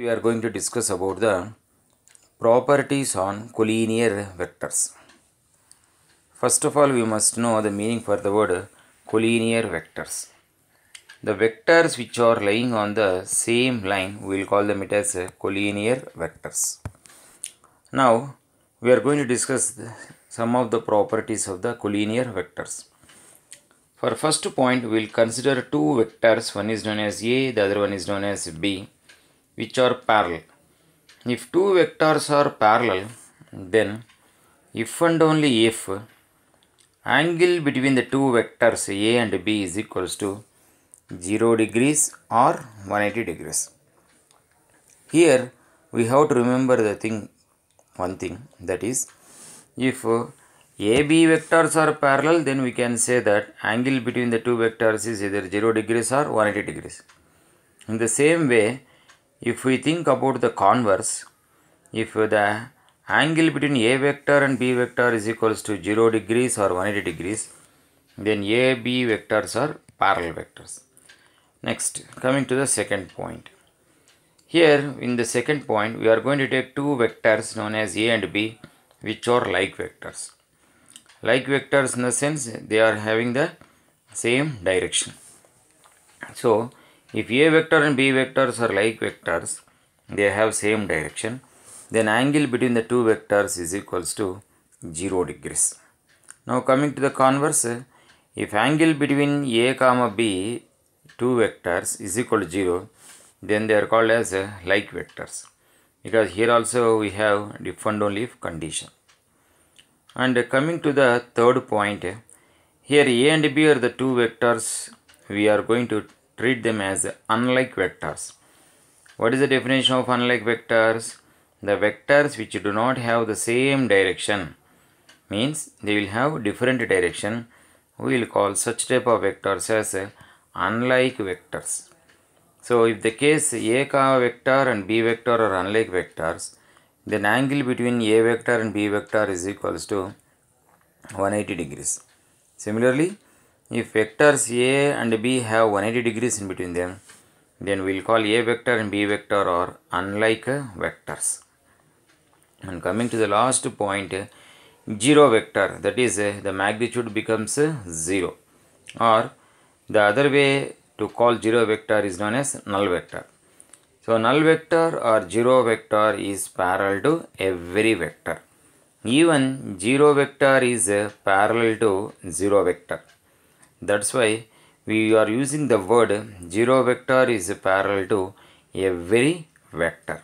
We are going to discuss about the properties on collinear vectors. First of all, we must know the meaning for the word collinear vectors. The vectors which are lying on the same line, we will call them it as collinear vectors. Now, we are going to discuss some of the properties of the collinear vectors. For first point, we will consider two vectors. One is known as A, the other one is known as B, which are parallel. If two vectors are parallel, then if and only if angle between the two vectors A and B is equals to 0 degrees or 180 degrees. Here we have to remember the thing, one thing that is, if AB vectors are parallel, then we can say that angle between the two vectors is either 0 degrees or 180 degrees. In the same way, if we think about the converse, if the angle between A vector and B vector is equals to 0 degrees or 180 degrees, then A, B vectors are parallel vectors. Next, coming to the second point. Here, in the second point, we are going to take two vectors known as A and B, which are like vectors. Like vectors in the sense they are having the same direction. So, if A vector and B vectors are like vectors, they have same direction, then angle between the two vectors is equals to 0 degrees. Now coming to the converse, if angle between A comma B two vectors is equal to 0, then they are called as uh, like vectors because here also we have if and only if condition. And coming to the third point, here A and B are the two vectors, we are going to treat them as unlike vectors. What is the definition of unlike vectors? The vectors which do not have the same direction means they will have different direction. We will call such type of vectors as unlike vectors. So if the case A vector and B vector are unlike vectors, then angle between A vector and B vector is equals to 180 degrees. Similarly, if vectors A and B have 180 degrees in between them, then we will call A vector and B vector are unlike vectors. And coming to the last point, uh, zero vector, that is the magnitude becomes uh, zero. Or the other way to call zero vector is known as null vector. So null vector or zero vector is parallel to every vector. Even zero vector is parallel to zero vector. That's why we are using the word zero vector is parallel to every vector.